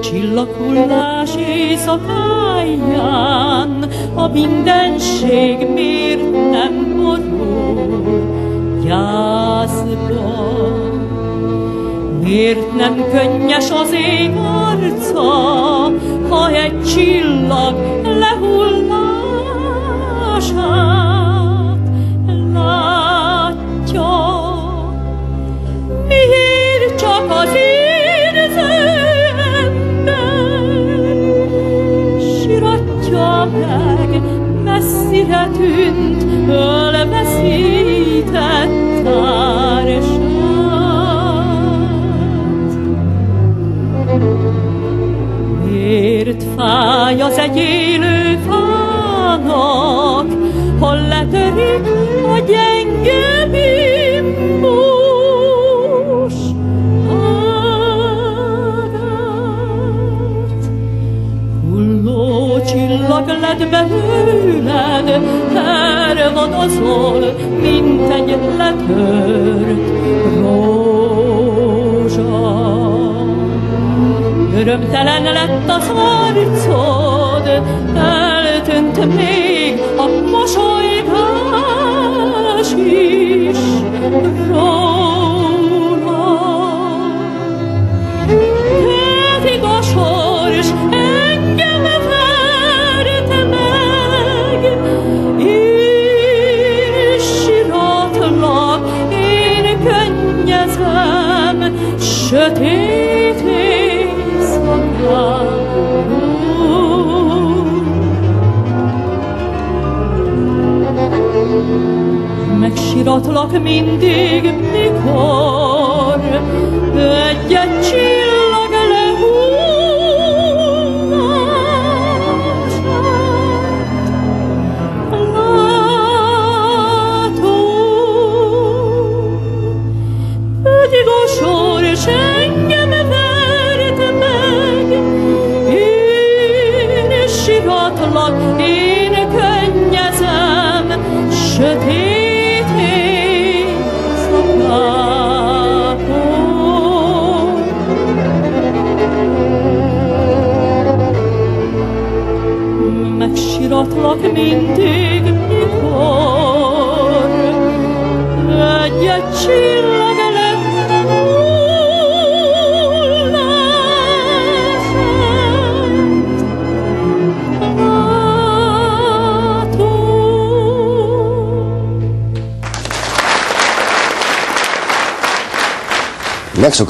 Csillaghullás éjszakáján a mindenség miért nem borul gyászba? Miért nem könnyes az ég arca, ha egy csillag lehullását siratja meg messzire tűnt, ölveszített társát? Miért fáj az egy élő fának, hol letörik a gyenge csillag lett belőled, elvadazol, mint egy letört rózsa. Örömtelen lett az arcod, eltűnt még a mosolygás is róla. Sötét Megsiratlak mindig, mikor Megsiratlak mindig, mikor egy-egy csillag Nexo.